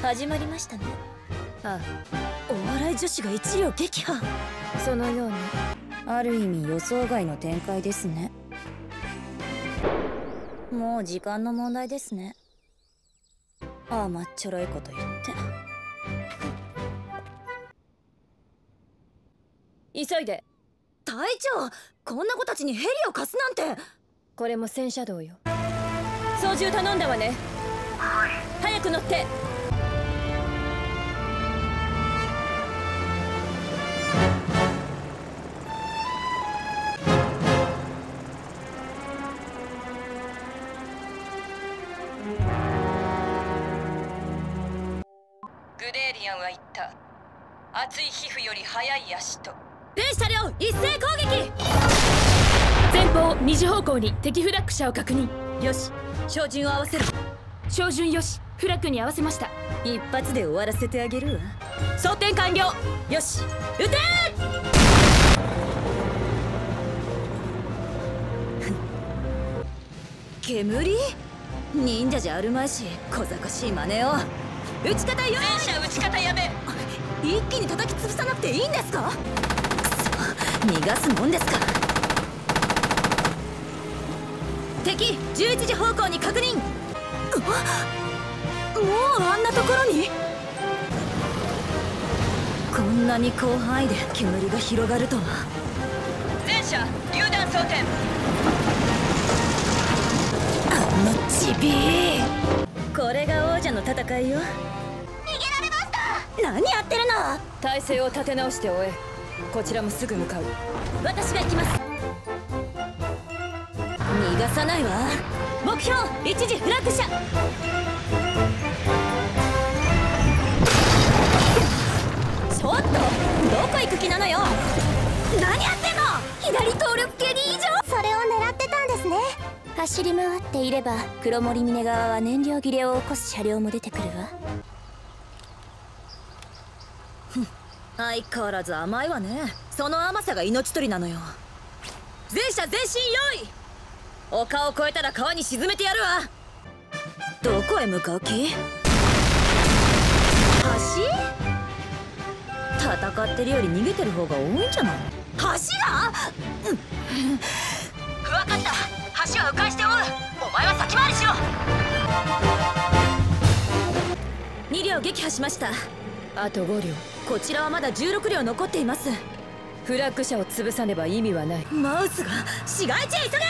始まりましたね。あお笑い女子が一両撃破。そのようにある意味予想外の展開ですね。もう時間の問題ですね。甘っちょろいこと言って。急いで。隊長こんな子たちにヘリを貸すなんて。これも戦車道よ。操縦頼んだわね。はい早く乗って。グデーリアンは言った。熱い皮膚より速い足と。全車両一斉攻撃。前方二次方向に敵フラッグ車を確認。よし照準を合わせる照準よしフラッグに合わせました。一発で終わらせてあげるわ。装填完了。よし撃て！煙？忍者じゃあるまいし小賢しい真似を。撃ち方よ戦車撃ち方やめ。一気に叩き潰さなくていいんですか？逃がすもんですか。敵11時方向に確認もうあんなところに？こんなに広範囲で煙が広がるとは。戦車榴弾装填。あのちびーこれが王者の戦いよ。逃げられました。何やってるの？体勢を立て直して終え。こちらもすぐ向かう。私が行きます。逃がさないわ目標一時フラッグ車。ちょっとどこ行く気なのよ。何やってんの。左動力系に異常それを狙ってたんですね。走り回っていれば黒森峰側は燃料切れを起こす車両も出てくるわ。相変わらず甘いわね。その甘さが命取りなのよ。全車前進用意丘を越えたら川に沈めてやるわ。どこへ向かう気？橋？戦ってるより逃げてる方が多いんじゃない？橋が、うん、分かった。橋は迂回して追うお前は先回りしろ。2両撃破しました。あと5両。こちらはまだ16両残っています。フラッグ車を潰さねば意味はない。マウスが市街地へ急げ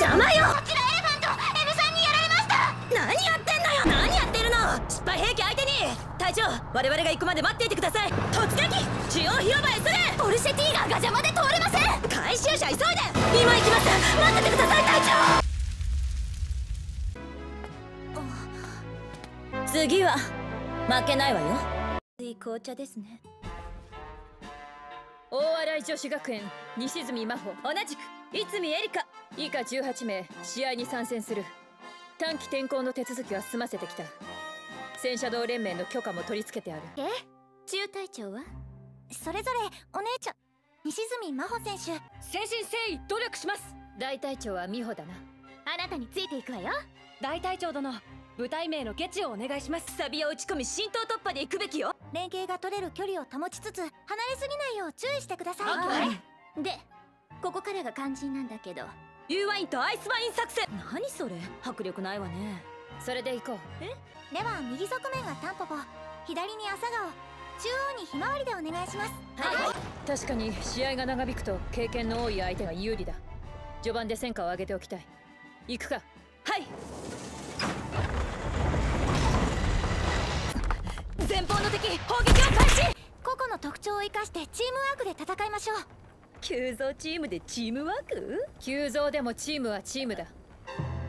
邪魔よ。こちらエレファント N さんにやられました。何やってんのよ。何やってるの。失敗兵器相手に。隊長我々が行くまで待っていてください。突撃。中央広場へ急げポルシェティーガーが邪魔で通れません。回収車急いで。今行きます。待っててください隊長。次は。負けないわよ。いい紅茶ですね。大洗女子学園西住真帆。同じくいつみエリカ以下18名試合に参戦する。短期転校の手続きは済ませてきた。戦車道連盟の許可も取り付けてある。え？中隊長は？それぞれお姉ちゃん西住真帆選手。誠心誠意努力します。大隊長は美穂だな。あなたについていくわよ。大隊長殿部隊名のケチをお願いします。サビを打ち込み浸透突破で行くべきよ。連携が取れる距離を保ちつつ離れすぎないよう注意してください。はい。でここからが肝心なんだけど U ワインとアイスワイン作戦。何それ？迫力ないわね。それで行こう。では右側面がタンポポ。左に朝顔。中央にひまわりでお願いします。はい。確かに試合が長引くと経験の多い相手が有利だ。序盤で戦果を上げておきたい。行くか。はい。前方の敵砲撃を開始。個々の特徴を生かしてチームワークで戦いましょう急増チームでチームワーク？急増でもチームはチームだ。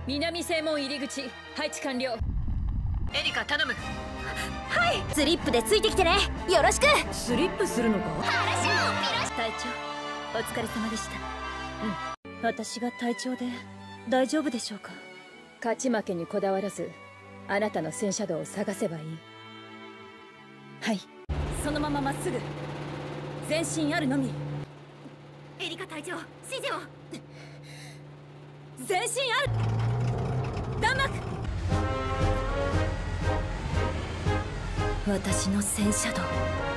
南正門入り口配置完了。エリカ頼む。はい！スリップでついてきてね。よろしく！スリップするのか？話をピロ隊長お疲れ様でした。うん。私が隊長で大丈夫でしょうか？勝ち負けにこだわらずあなたの戦車道を探せばいい。はい。そのまままっすぐ。前進あるのみエリカ隊長。指示を全身ある。弾幕。私の戦車道。